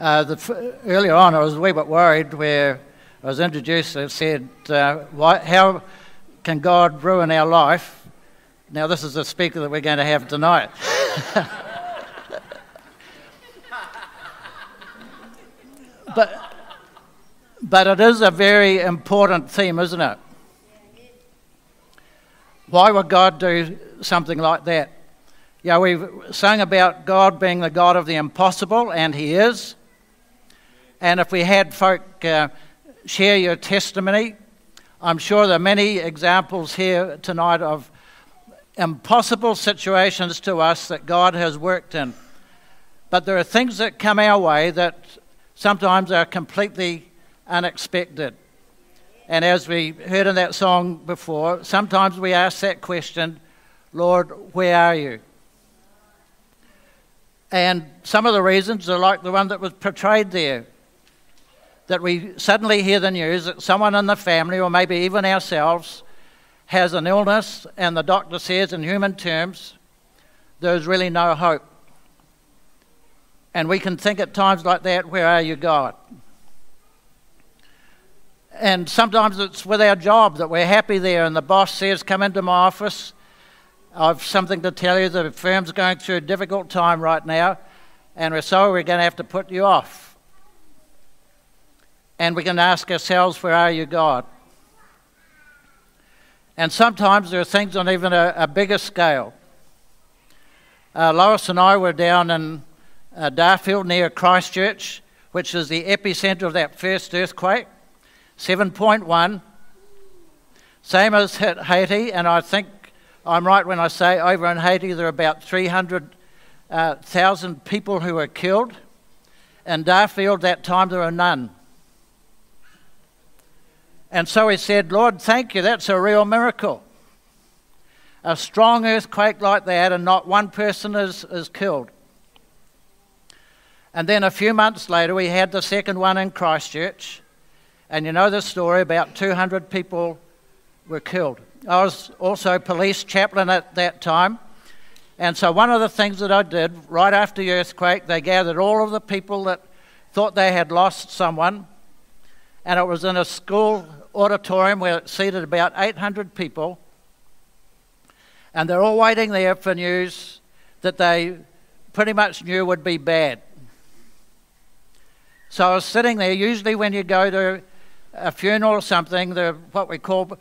Uh, the, earlier on, I was a wee bit worried where I was introduced and said, uh, why, How can God ruin our life? Now, this is the speaker that we're going to have tonight. but, but it is a very important theme, isn't it? Why would God do something like that? Yeah, we've sung about God being the God of the impossible, and He is. And if we had folk uh, share your testimony, I'm sure there are many examples here tonight of impossible situations to us that God has worked in. But there are things that come our way that sometimes are completely unexpected. And as we heard in that song before, sometimes we ask that question, Lord, where are you? And some of the reasons are like the one that was portrayed there. That we suddenly hear the news that someone in the family, or maybe even ourselves, has an illness, and the doctor says, in human terms, there's really no hope. And we can think at times like that, where are you, God? And sometimes it's with our job that we're happy there, and the boss says, Come into my office I've something to tell you. The firm's going through a difficult time right now, and we're sorry we're going to have to put you off. And we can ask ourselves, Where are you, God? And sometimes there are things on even a, a bigger scale. Uh, Lois and I were down in uh, Darfield near Christchurch, which is the epicenter of that first earthquake, 7.1. Same as Haiti, and I think I'm right when I say over in Haiti there are about 300,000 uh, people who were killed. In Darfield, that time, there are none. And so he said, Lord, thank you, that's a real miracle. A strong earthquake like that, and not one person is, is killed. And then a few months later, we had the second one in Christchurch. And you know the story about 200 people were killed. I was also police chaplain at that time. And so, one of the things that I did right after the earthquake, they gathered all of the people that thought they had lost someone. And it was in a school auditorium where seated about 800 people. And they're all waiting there for news that they pretty much knew would be bad. So I was sitting there. Usually, when you go to a funeral or something, they're what we call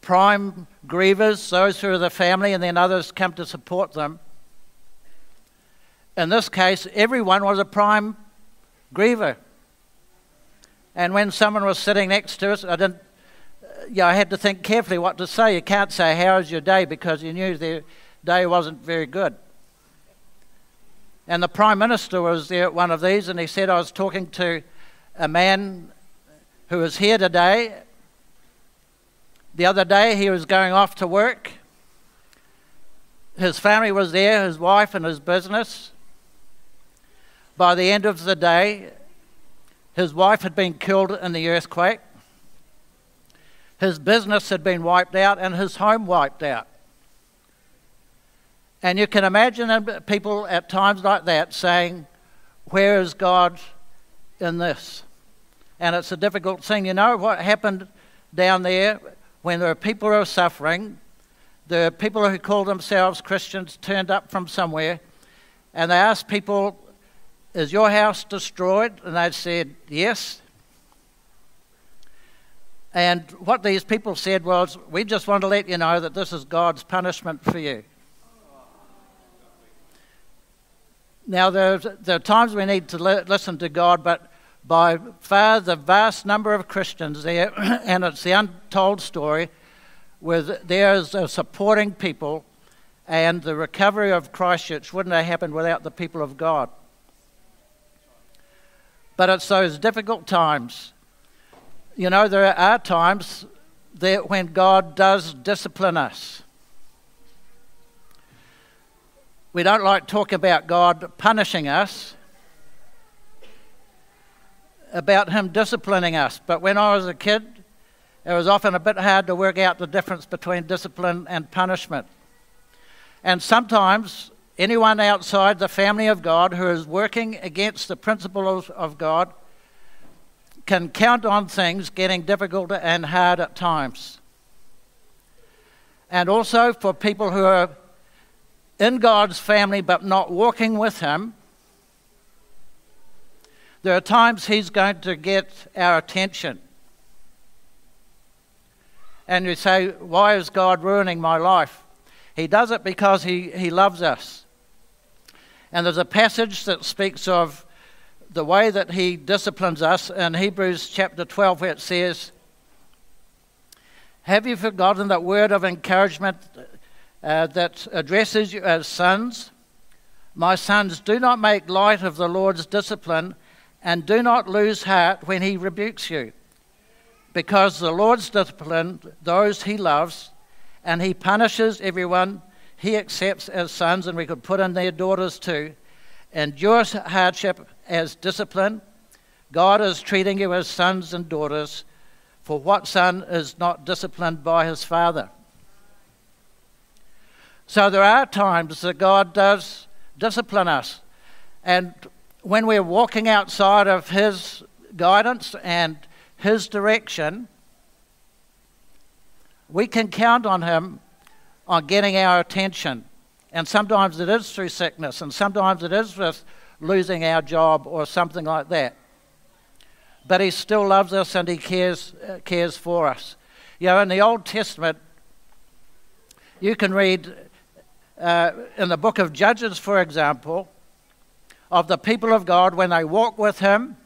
prime grievers, those who are the family, and then others come to support them. In this case, everyone was a prime griever. And when someone was sitting next to us, I didn't. Yeah, I had to think carefully what to say. You can't say, How was your day? because you knew their day wasn't very good. And the Prime Minister was there at one of these, and he said, I was talking to a man who was here today, the other day, he was going off to work. His family was there, his wife and his business. By the end of the day, his wife had been killed in the earthquake. His business had been wiped out and his home wiped out. And you can imagine people at times like that saying, Where is God in this? And it's a difficult thing. You know what happened down there? when there are people who are suffering, the people who call themselves Christians turned up from somewhere, and they asked people, Is your house destroyed? And they said, Yes. And what these people said was, We just want to let you know that this is God's punishment for you. Now, there are times we need to listen to God, but by far the vast number of Christians there, and it's the untold story, with there's a supporting people, and the recovery of Christchurch wouldn't have happened without the people of God. But it's those difficult times. You know, there are times that when God does discipline us. We don't like talking about God punishing us about him disciplining us. But when I was a kid, it was often a bit hard to work out the difference between discipline and punishment. And sometimes anyone outside the family of God who is working against the principles of God can count on things getting difficult and hard at times. And also for people who are in God's family but not walking with Him, there are times He's going to get our attention. And you say, Why is God ruining my life? He does it because He, he loves us. And there's a passage that speaks of the way that he disciplines us in Hebrews chapter 12, where it says, Have you forgotten that word of encouragement uh, that addresses you as sons? My sons, do not make light of the Lord's discipline, and do not lose heart when he rebukes you. Because the Lord's discipline those he loves, and he punishes everyone he accepts as sons, and we could put in their daughters too. Endures hardship as discipline. God is treating you as sons and daughters, for what son is not disciplined by his father? So there are times that God does discipline us. And when we're walking outside of his guidance and his direction, we can count on him on getting our attention. And sometimes it is through sickness, and sometimes it is with losing our job or something like that. But He still loves us and He cares, uh, cares for us. You know, in the Old Testament, you can read uh, in the book of Judges, for example, of the people of God when they walked with Him,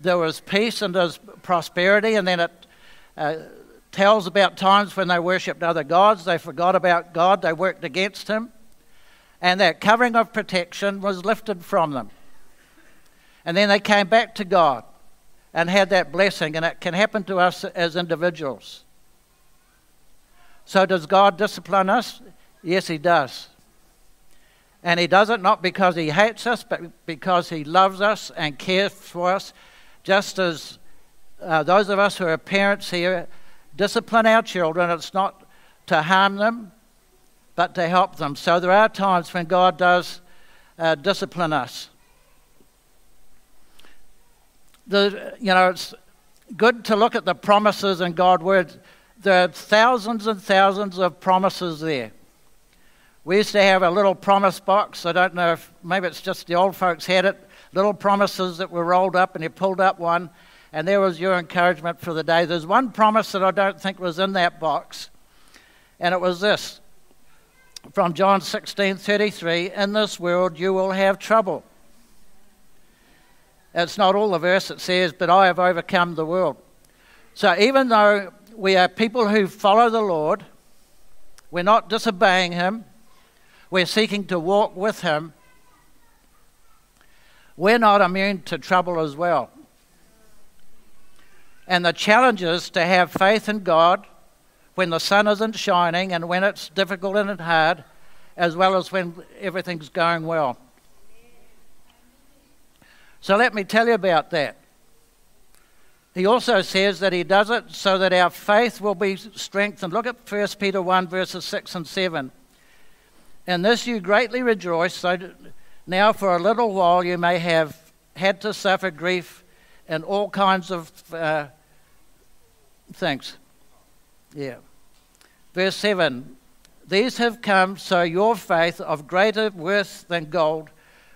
there was peace and there's prosperity, and then it uh, tells about times when they worshipped other gods, they forgot about God, they worked against Him, and that covering of protection was lifted from them. And then they came back to God and had that blessing, and it can happen to us as individuals. So, does God discipline us? Yes, He does. And He does it not because He hates us, but because He loves us and cares for us, just as uh, those of us who are parents here discipline our children. It's not to harm them, but to help them. So there are times when God does uh, discipline us. The, you know, it's good to look at the promises in God's Word. There are thousands and thousands of promises there. We used to have a little promise box. I don't know if maybe it's just the old folks had it. Little promises that were rolled up, and you pulled up one, and there was your encouragement for the day. There's one promise that I don't think was in that box, and it was this from John 16:33, "In this world you will have trouble." It's not all the verse that says, "But I have overcome the world." So even though we are people who follow the Lord, we're not disobeying Him. We're seeking to walk with Him. We're not immune to trouble as well. And the challenge is to have faith in God when the sun isn't shining and when it's difficult and hard, as well as when everything's going well. So let me tell you about that. He also says that he does it so that our faith will be strengthened. Look at 1 Peter 1, verses 6 and 7. In this you greatly rejoice, so now for a little while you may have had to suffer grief and all kinds of uh, Thanks. Yeah. Verse 7 These have come so your faith of greater worth than gold,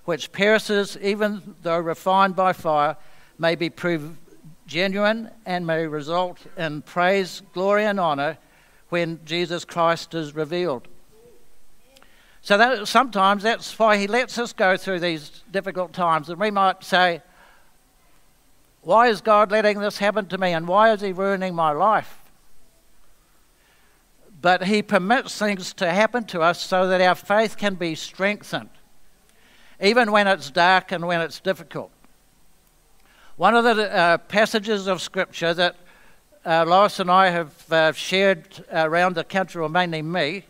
which perishes even though refined by fire, may be proved genuine and may result in praise, glory, and honor when Jesus Christ is revealed. So that, sometimes that's why he lets us go through these difficult times. And we might say, why is God letting this happen to me and why is He ruining my life? But He permits things to happen to us so that our faith can be strengthened, even when it's dark and when it's difficult. One of the uh, passages of Scripture that uh, Lois and I have uh, shared around the country, or mainly me,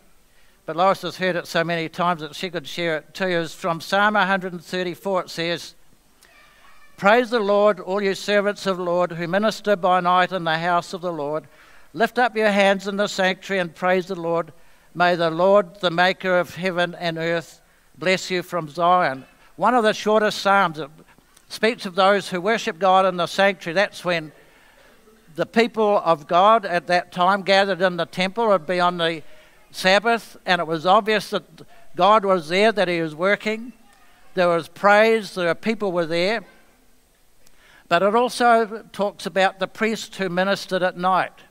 but Lois has heard it so many times that she could share it too, is from Psalm 134. It says, Praise the Lord, all you servants of the Lord who minister by night in the house of the Lord. Lift up your hands in the sanctuary and praise the Lord. May the Lord, the maker of heaven and earth, bless you from Zion. One of the shortest psalms that speaks of those who worship God in the sanctuary. That's when the people of God at that time gathered in the temple It would be on the Sabbath, and it was obvious that God was there, that He was working. There was praise, the people were there. But it also talks about the priests who ministered at night.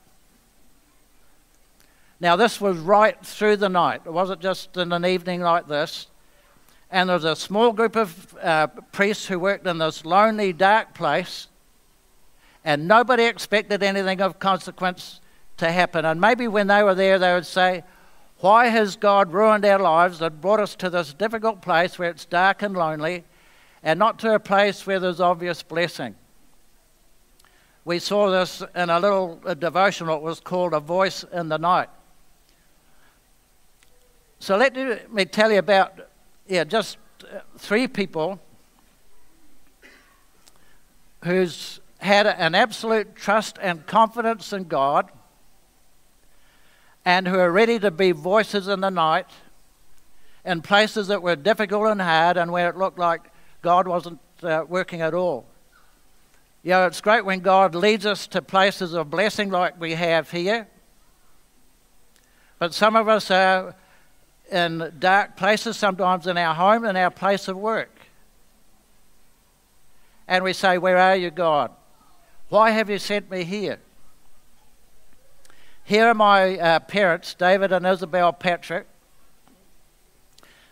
Now, this was right through the night. It wasn't just in an evening like this. And there was a small group of uh, priests who worked in this lonely, dark place, and nobody expected anything of consequence to happen. And maybe when they were there, they would say, Why has God ruined our lives and brought us to this difficult place where it's dark and lonely, and not to a place where there's obvious blessing? We saw this in a little devotional. It was called A Voice in the Night. So let me tell you about yeah, just uh, three people who's had an absolute trust and confidence in God and who are ready to be voices in the night in places that were difficult and hard and where it looked like God wasn't uh, working at all. You know, it's great when God leads us to places of blessing like we have here. But some of us are in dark places, sometimes in our home and our place of work. And we say, Where are you, God? Why have you sent me here? Here are my uh, parents, David and Isabel Patrick.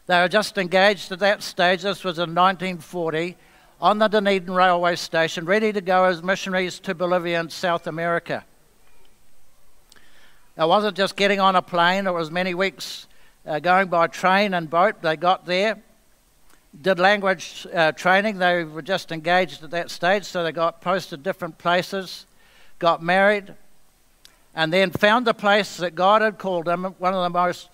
They were just engaged at that stage. This was in 1940 on the Dunedin railway station, ready to go as missionaries to Bolivia and South America. It wasn't just getting on a plane, it was many weeks uh, going by train and boat. They got there, did language uh, training. They were just engaged at that stage, so they got posted different places, got married, and then found the place that God had called them one of the most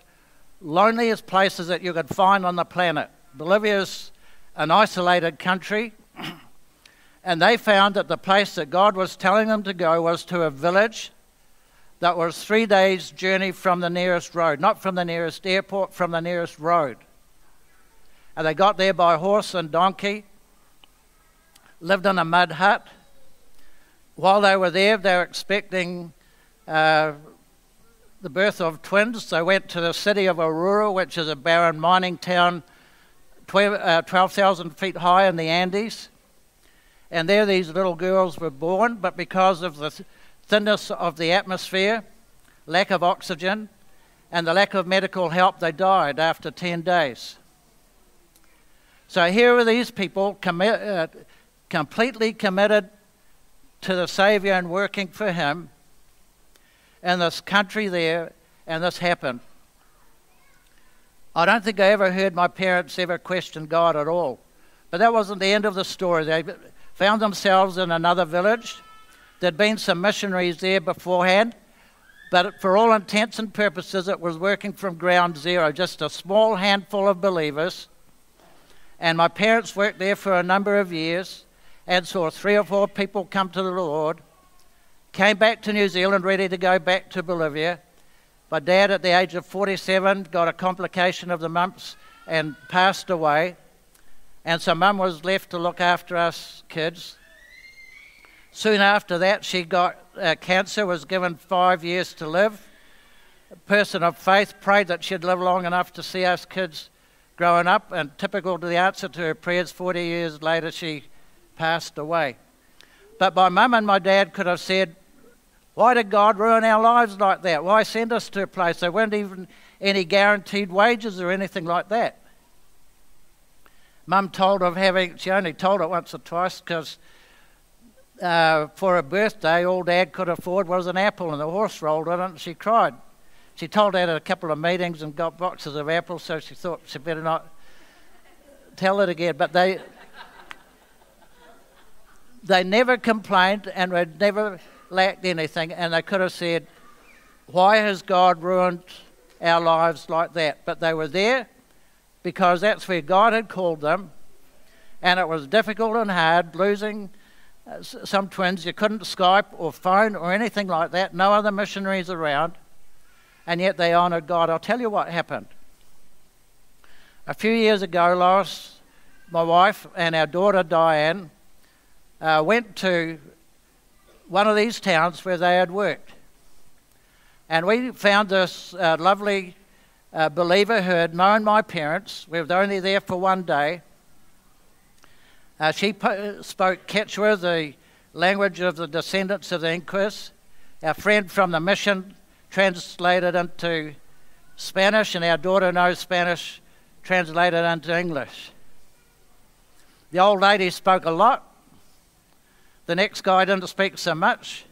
loneliest places that you could find on the planet. Bolivia's an isolated country, and they found that the place that God was telling them to go was to a village that was three days' journey from the nearest road, not from the nearest airport, from the nearest road. And they got there by horse and donkey, lived in a mud hut. While they were there, they were expecting uh, the birth of twins. They went to the city of Oruro, which is a barren mining town, 12,000 uh, feet high in the Andes. And there these little girls were born, but because of the thinness of the atmosphere, lack of oxygen, and the lack of medical help, they died after 10 days. So here are these people commi- uh, completely committed to the Savior and working for Him in this country there, and this happened. I don't think I ever heard my parents ever question God at all. But that wasn't the end of the story. They found themselves in another village There'd been some missionaries there beforehand, but for all intents and purposes, it was working from ground zero, just a small handful of believers. And my parents worked there for a number of years and saw three or four people come to the Lord. Came back to New Zealand ready to go back to Bolivia. My dad, at the age of 47, got a complication of the mumps and passed away. And so mum was left to look after us kids. Soon after that, she got uh, cancer, was given five years to live. A person of faith prayed that she'd live long enough to see us kids growing up, and typical to the answer to her prayers, 40 years later, she passed away. But my mum and my dad could have said, Why did God ruin our lives like that? Why send us to a place? There weren't even any guaranteed wages or anything like that. Mum told of having, she only told it once or twice because uh, for a birthday, all Dad could afford was an apple, and the horse rolled on it, and she cried. She told Dad at a couple of meetings and got boxes of apples, so she thought she better not tell it again. But they they never complained and were never lacked anything, and they could have said, "Why has God ruined our lives like that?" But they were there because that's where God had called them, and it was difficult and hard losing uh, some twins, you couldn't Skype or phone or anything like that, no other missionaries around, and yet they honoured God. I'll tell you what happened. A few years ago, Lois, my wife, and our daughter Diane uh, went to one of these towns where they had worked. And we found this uh, lovely uh, believer who had known my parents. We were only there for one day. Uh, she po- spoke Quechua, the language of the descendants of the Incas. Our friend from the mission translated into Spanish, and our daughter knows Spanish, translated into English. The old lady spoke a lot. The next guy didn't speak so much.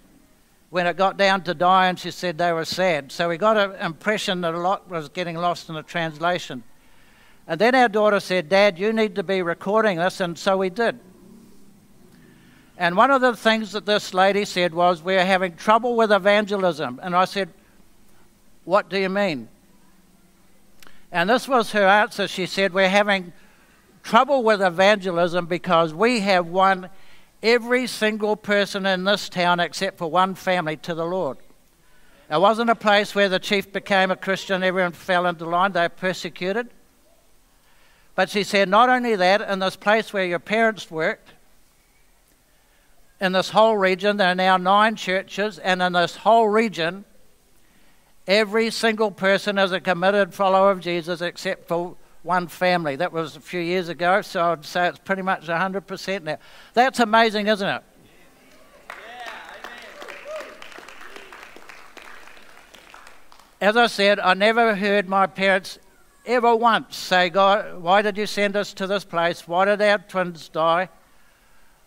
When it got down to Diane, she said they were sad. So we got an impression that a lot was getting lost in the translation. And then our daughter said, Dad, you need to be recording this, and so we did. And one of the things that this lady said was, We're having trouble with evangelism. And I said, What do you mean? And this was her answer. She said, We're having trouble with evangelism because we have won every single person in this town except for one family to the Lord. It wasn't a place where the chief became a Christian, everyone fell into line, they were persecuted. But she said, not only that, in this place where your parents worked, in this whole region, there are now nine churches, and in this whole region, every single person is a committed follower of Jesus except for one family. That was a few years ago, so I'd say it's pretty much 100% now. That's amazing, isn't it? As I said, I never heard my parents ever once say, God, why did you send us to this place? Why did our twins die?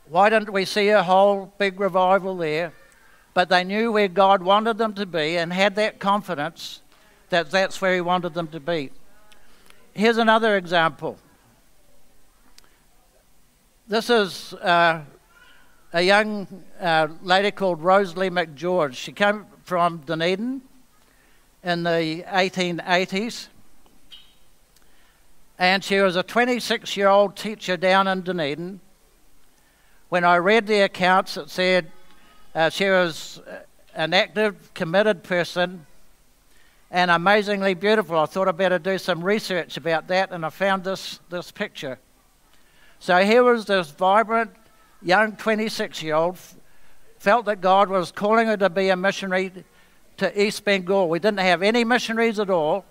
Why didn't we see a whole big revival there? But they knew where God wanted them to be and had that confidence that that's where He wanted them to be. Here's another example. This is uh, a young uh, lady called Rosalie McGeorge. She came from Dunedin in the 1880s and she was a 26 year old teacher down in Dunedin. When I read the accounts, it said uh, she was uh, an active, committed person and amazingly beautiful. I thought I'd better do some research about that, and I found this, this picture. So here was this vibrant, young 26 year old, felt that God was calling her to be a missionary to East Bengal. We didn't have any missionaries at all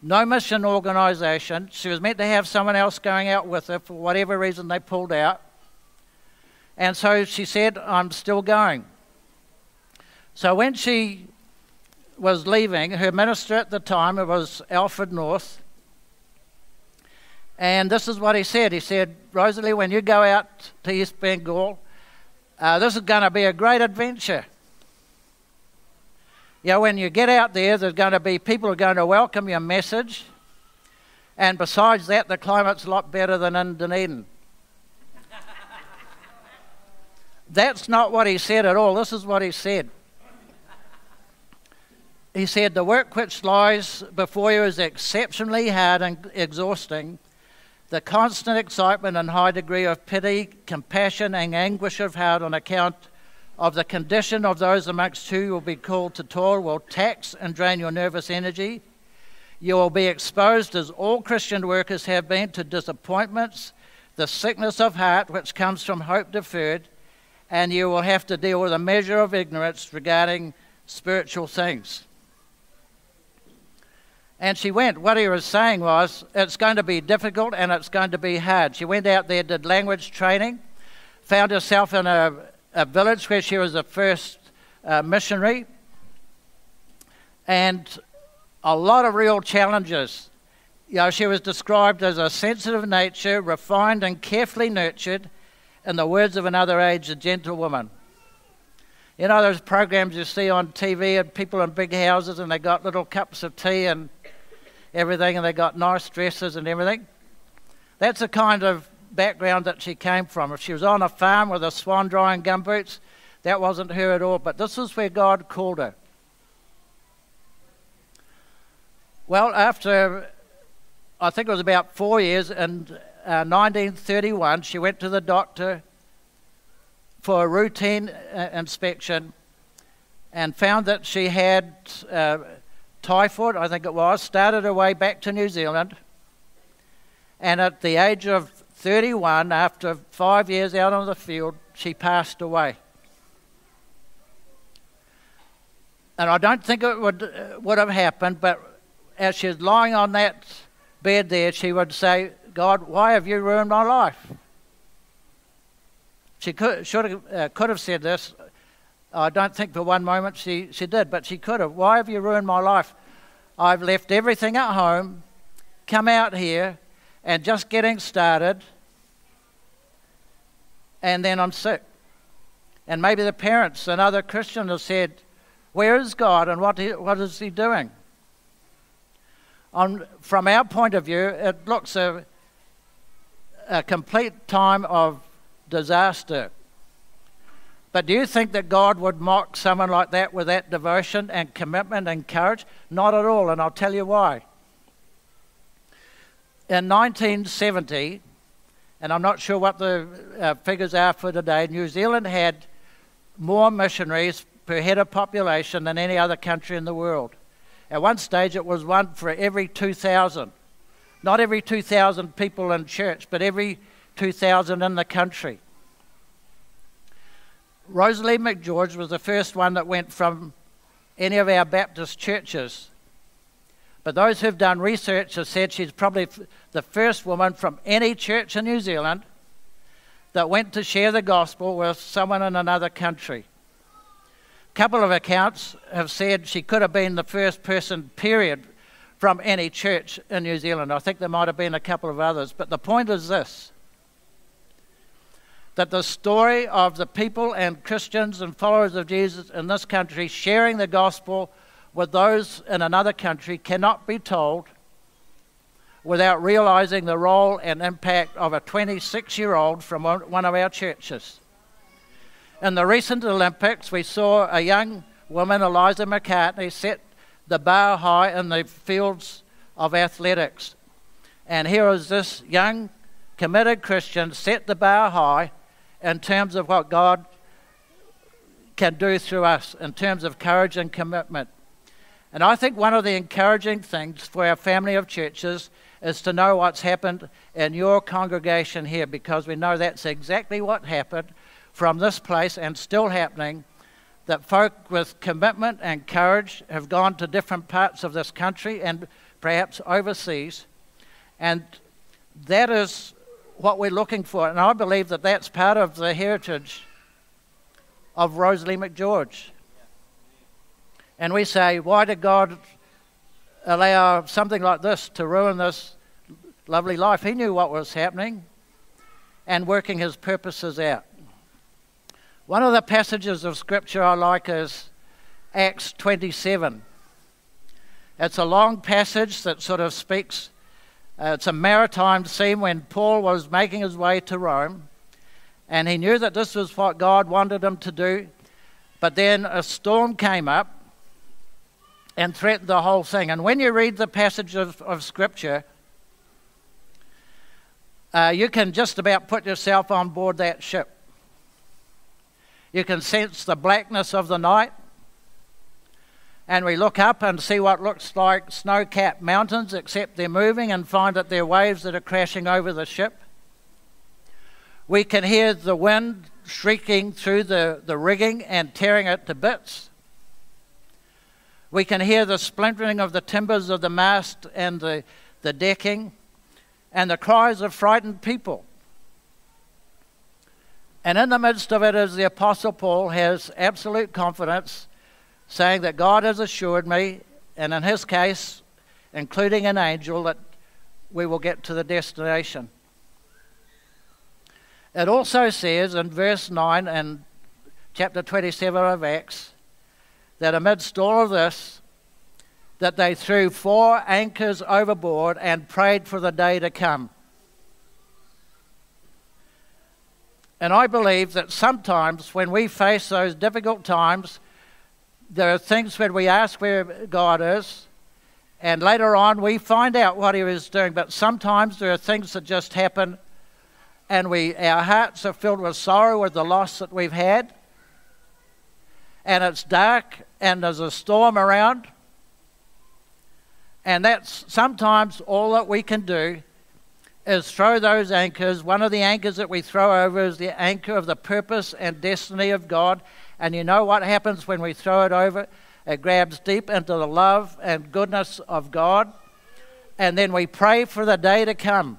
no mission organisation. She was meant to have someone else going out with her for whatever reason they pulled out. And so she said, I'm still going. So when she was leaving, her minister at the time, it was Alfred North, and this is what he said. He said, Rosalie, when you go out to East Bengal, uh, this is going to be a great adventure. You know, when you get out there, there's going to be people are going to welcome your message. And besides that, the climate's a lot better than in Dunedin. That's not what he said at all. This is what he said. He said, The work which lies before you is exceptionally hard and exhausting. The constant excitement and high degree of pity, compassion, and anguish of heart on account of the condition of those amongst whom you will be called to toil will tax and drain your nervous energy. You will be exposed, as all Christian workers have been, to disappointments, the sickness of heart which comes from hope deferred, and you will have to deal with a measure of ignorance regarding spiritual things. And she went. What he was saying was, it's going to be difficult and it's going to be hard. She went out there, did language training, found herself in a a village where she was the first uh, missionary, and a lot of real challenges. You know, she was described as a sensitive nature, refined and carefully nurtured, in the words of another age, a gentlewoman. You know those programs you see on TV and people in big houses and they got little cups of tea and everything and they got nice dresses and everything? That's the kind of background that she came from. If she was on a farm with a Swanndri and gumboots, that wasn't her at all. But this is where God called her. Well, after I think it was about four years, in uh, 1931, she went to the doctor for a routine uh, inspection and found that she had uh, typhoid, I think it was, started her way back to New Zealand And at the age of 31, after five years out on the field, she passed away. And I don't think it would, uh, would have happened, but as she was lying on that bed there, she would say, God, why have you ruined my life? She could, should have, uh, could have said this. I don't think for one moment she, she did, but she could have. Why have you ruined my life? I've left everything at home, come out here, and just getting started, and then I'm sick. And maybe the parents and other Christians have said, Where is God and what, he, what is He doing? On, from our point of view, it looks a, a complete time of disaster. But do you think that God would mock someone like that with that devotion and commitment and courage? Not at all, and I'll tell you why. In 1970, and I'm not sure what the uh, figures are for today, New Zealand had more missionaries per head of population than any other country in the world. At one stage, it was one for every 2,000. Not every 2,000 people in church, but every 2,000 in the country. Rosalie McGeorge was the first one that went from any of our Baptist churches. But those who've done research have said she's probably the first woman from any church in New Zealand that went to share the gospel with someone in another country. A couple of accounts have said she could have been the first person, period, from any church in New Zealand. I think there might have been a couple of others. But the point is this that the story of the people and Christians and followers of Jesus in this country sharing the gospel with those in another country cannot be told without realizing the role and impact of a 26 year old from one of our churches. In the recent Olympics, we saw a young woman, Eliza McCartney, set the bar high in the fields of athletics. And here is this young, committed Christian set the bar high in terms of what God can do through us, in terms of courage and commitment. And I think one of the encouraging things for our family of churches is to know what's happened in your congregation here because we know that's exactly what happened from this place and still happening. That folk with commitment and courage have gone to different parts of this country and perhaps overseas. And that is what we're looking for. And I believe that that's part of the heritage of Rosalie McGeorge. And we say, why did God allow something like this to ruin this lovely life? He knew what was happening and working his purposes out. One of the passages of Scripture I like is Acts 27. It's a long passage that sort of speaks uh, it's a maritime scene when Paul was making his way to Rome, and he knew that this was what God wanted him to do. But then a storm came up and threatened the whole thing. And when you read the passage of, of Scripture, uh, you can just about put yourself on board that ship. You can sense the blackness of the night and we look up and see what looks like snow capped mountains, except they're moving, and find that they're waves that are crashing over the ship. We can hear the wind shrieking through the, the rigging and tearing it to bits. We can hear the splintering of the timbers of the mast and the, the decking, and the cries of frightened people. And in the midst of it, as the Apostle Paul has absolute confidence saying that God has assured me, and in his case, including an angel, that we will get to the destination. It also says in verse 9 and chapter 27 of Acts that amidst all of this, that they threw four anchors overboard and prayed for the day to come. And I believe that sometimes when we face those difficult times, there are things when we ask where God is, and later on we find out what He is doing. But sometimes there are things that just happen, and we our hearts are filled with sorrow with the loss that we've had, and it's dark, and there's a storm around, and that's sometimes all that we can do is throw those anchors. One of the anchors that we throw over is the anchor of the purpose and destiny of God. And you know what happens when we throw it over? It grabs deep into the love and goodness of God. And then we pray for the day to come.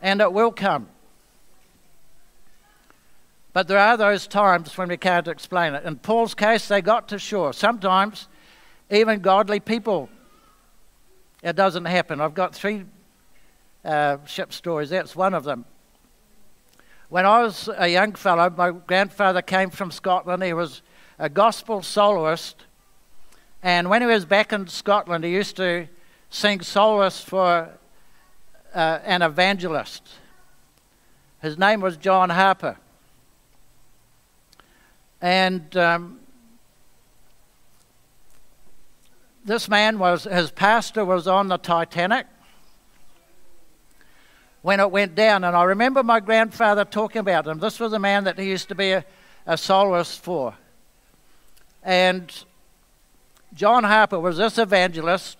And it will come. But there are those times when we can't explain it. In Paul's case, they got to shore. Sometimes, even godly people, it doesn't happen. I've got three uh, ship stories. That's one of them. When I was a young fellow, my grandfather came from Scotland. He was a gospel soloist. And when he was back in Scotland, he used to sing soloists for uh, an evangelist. His name was John Harper. And um, this man was, his pastor was on the Titanic when it went down. And I remember my grandfather talking about him. This was a man that he used to be a, a soloist for. And John Harper was this evangelist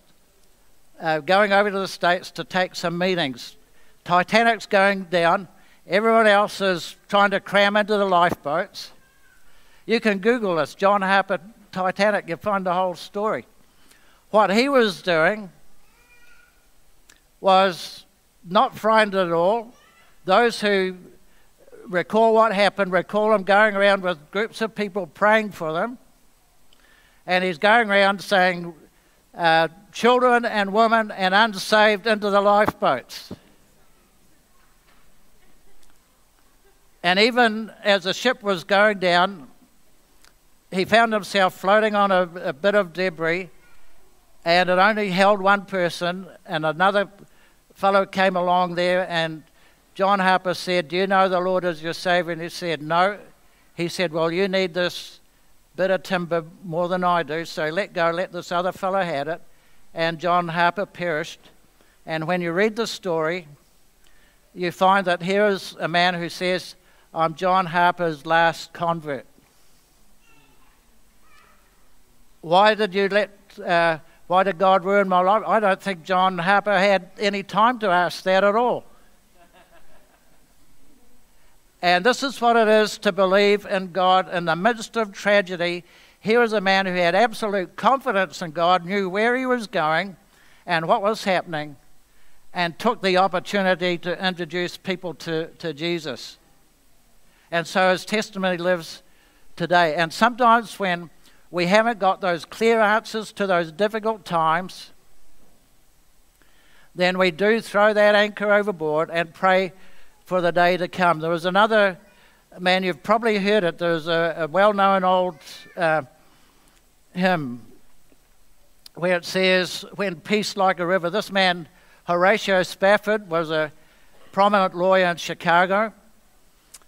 uh, going over to the States to take some meetings. Titanic's going down. Everyone else is trying to cram into the lifeboats. You can Google this, John Harper Titanic, you'll find the whole story. What he was doing was not frightened at all. Those who recall what happened recall him going around with groups of people praying for them. And he's going around saying, uh, children and women and unsaved into the lifeboats. And even as the ship was going down, he found himself floating on a, a bit of debris, and it only held one person, and another fellow came along there, and John Harper said, Do you know the Lord is your Savior? And he said, No. He said, Well, you need this bit of timber more than I do, so let go, let this other fellow have it. And John Harper perished. And when you read the story, you find that here is a man who says, I'm John Harper's last convert. Why did you let, uh, why did God ruin my life? I don't think John Harper had any time to ask that at all. and this is what it is to believe in God in the midst of tragedy. Here is a man who had absolute confidence in God, knew where he was going and what was happening, and took the opportunity to introduce people to, to Jesus. And so his testimony lives today. And sometimes when we haven't got those clear answers to those difficult times, then we do throw that anchor overboard and pray for the day to come. There was another man, you've probably heard it, there's a, a well known old uh, hymn where it says, When peace like a river. This man, Horatio Spafford, was a prominent lawyer in Chicago.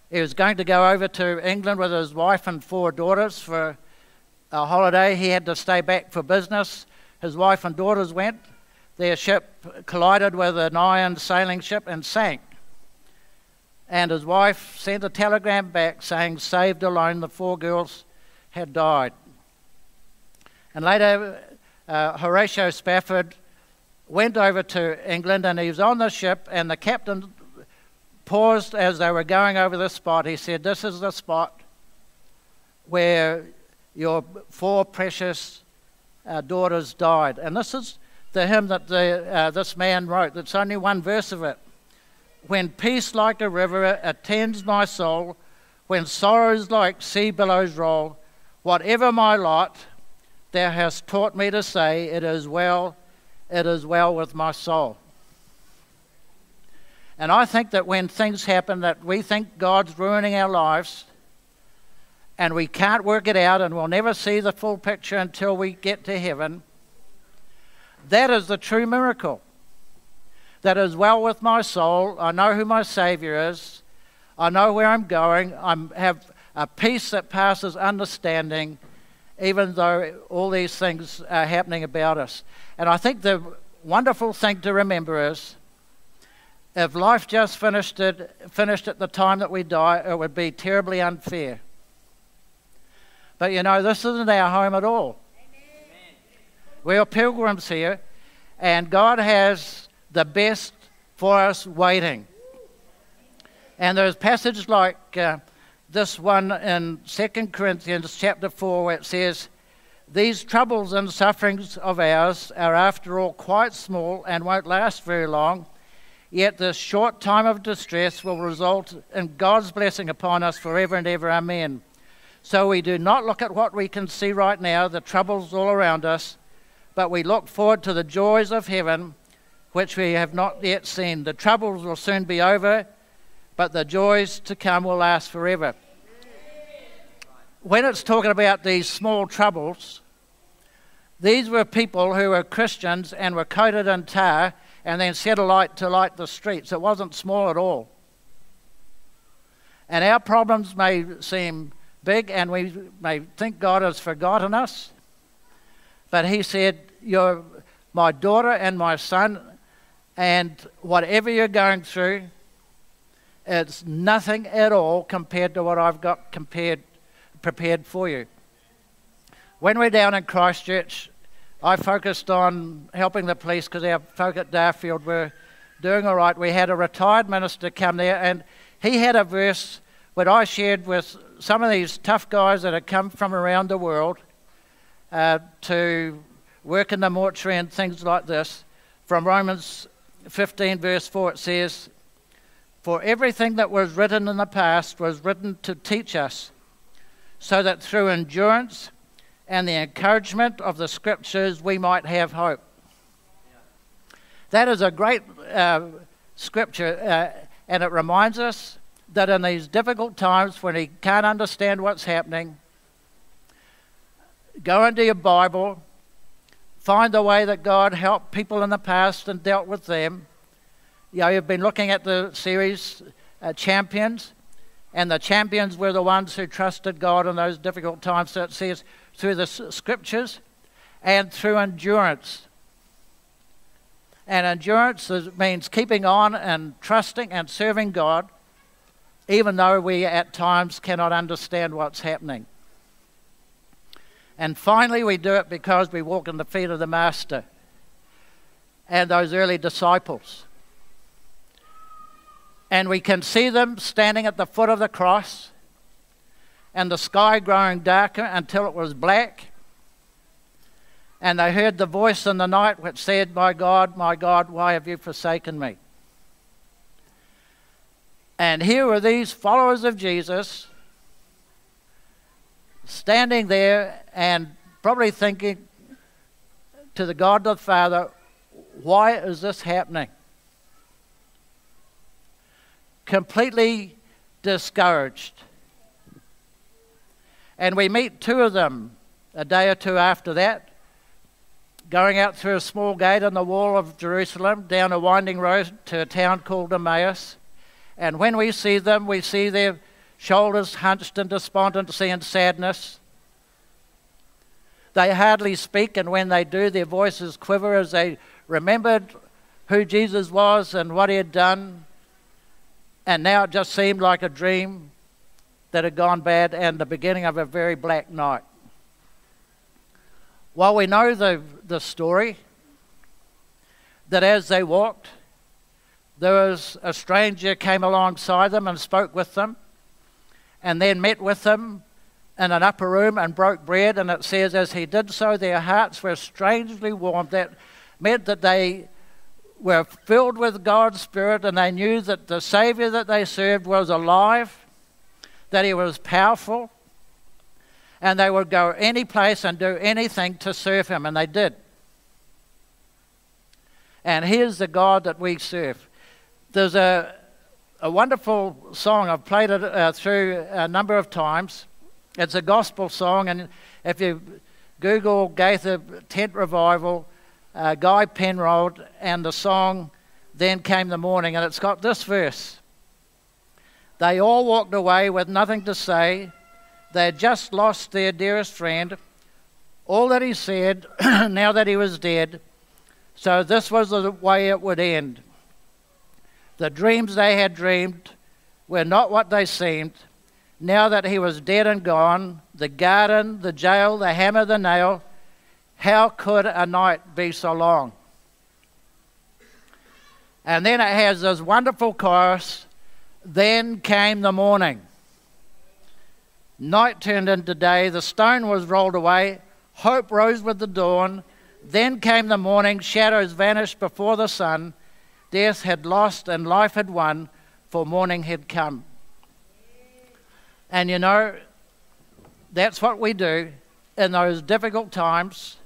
He was going to go over to England with his wife and four daughters for a holiday. He had to stay back for business. His wife and daughters went. Their ship collided with an iron sailing ship and sank. And his wife sent a telegram back saying, saved alone, the four girls had died. And later, uh, Horatio Spafford went over to England and he was on the ship, and the captain paused as they were going over the spot. He said, This is the spot where your four precious uh, daughters died. And this is the hymn that the, uh, this man wrote. It's only one verse of it. When peace like a river attends my soul, when sorrows like sea billows roll, whatever my lot, thou hast taught me to say, It is well, it is well with my soul. And I think that when things happen that we think God's ruining our lives, and we can't work it out, and we'll never see the full picture until we get to heaven. That is the true miracle. That is well with my soul. I know who my Savior is. I know where I'm going. I have a peace that passes understanding, even though all these things are happening about us. And I think the wonderful thing to remember is if life just finished, it, finished at the time that we die, it would be terribly unfair. But you know, this isn't our home at all. Amen. We are pilgrims here, and God has the best for us waiting. And there's passages like uh, this one in 2 Corinthians chapter 4 where it says, These troubles and sufferings of ours are after all quite small and won't last very long. Yet this short time of distress will result in God's blessing upon us forever and ever. Amen. So we do not look at what we can see right now, the troubles all around us, but we look forward to the joys of heaven, which we have not yet seen. The troubles will soon be over, but the joys to come will last forever. When it's talking about these small troubles, these were people who were Christians and were coated in tar and then set alight to light the streets. It wasn't small at all. And our problems may seem big and we may think God has forgotten us. But He said, You're my daughter and my son, and whatever you're going through, it's nothing at all compared to what I've got compared, prepared for you. When we're down in Christchurch, I focused on helping the police because our folk at Darfield were doing all right. We had a retired minister come there, and he had a verse that I shared with some of these tough guys that had come from around the world uh, to work in the mortuary and things like this. From Romans 15, verse 4, it says, For everything that was written in the past was written to teach us, so that through endurance and the encouragement of the scriptures we might have hope. That is a great uh, scripture, uh, and it reminds us that in these difficult times when he can't understand what's happening, go into your Bible, find the way that God helped people in the past and dealt with them. You know, you've been looking at the series uh, Champions, and the champions were the ones who trusted God in those difficult times. So it says through the scriptures and through endurance. And endurance means keeping on and trusting and serving God even though we at times cannot understand what's happening. And finally, we do it because we walk in the feet of the Master and those early disciples. And we can see them standing at the foot of the cross and the sky growing darker until it was black. And they heard the voice in the night which said, My God, my God, why have you forsaken me? And here were these followers of Jesus standing there and probably thinking to the God the Father, why is this happening? Completely discouraged. And we meet two of them a day or two after that, going out through a small gate on the wall of Jerusalem, down a winding road to a town called Emmaus. And when we see them, we see their shoulders hunched in despondency and sadness. They hardly speak, and when they do, their voices quiver as they remembered who Jesus was and what he had done. And now it just seemed like a dream that had gone bad and the beginning of a very black night. While we know the, the story, that as they walked, there was a stranger came alongside them and spoke with them and then met with them in an upper room and broke bread. And it says as he did so their hearts were strangely warmed that meant that they were filled with god's spirit and they knew that the savior that they served was alive that he was powerful and they would go any place and do anything to serve him and they did. And here's the god that we serve there's a, a wonderful song. I've played it uh, through a number of times. It's a gospel song, and if you Google Gaither Tent Revival, uh, Guy Penrod, and the song Then Came the Morning, and it's got this verse. They all walked away with nothing to say. They had just lost their dearest friend. All that he said, now that he was dead. So this was the way it would end. The dreams they had dreamed were not what they seemed. Now that he was dead and gone, the garden, the jail, the hammer, the nail, how could a night be so long? And then it has this wonderful chorus Then came the morning. Night turned into day, the stone was rolled away, hope rose with the dawn. Then came the morning, shadows vanished before the sun. Death had lost and life had won, for morning had come. And you know, that's what we do in those difficult times,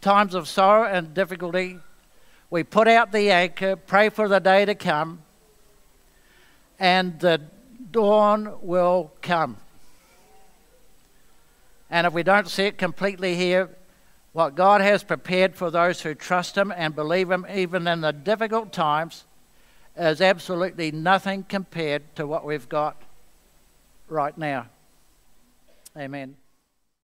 times of sorrow and difficulty. We put out the anchor, pray for the day to come, and the dawn will come. And if we don't see it completely here, what God has prepared for those who trust Him and believe Him, even in the difficult times, is absolutely nothing compared to what we've got right now. Amen.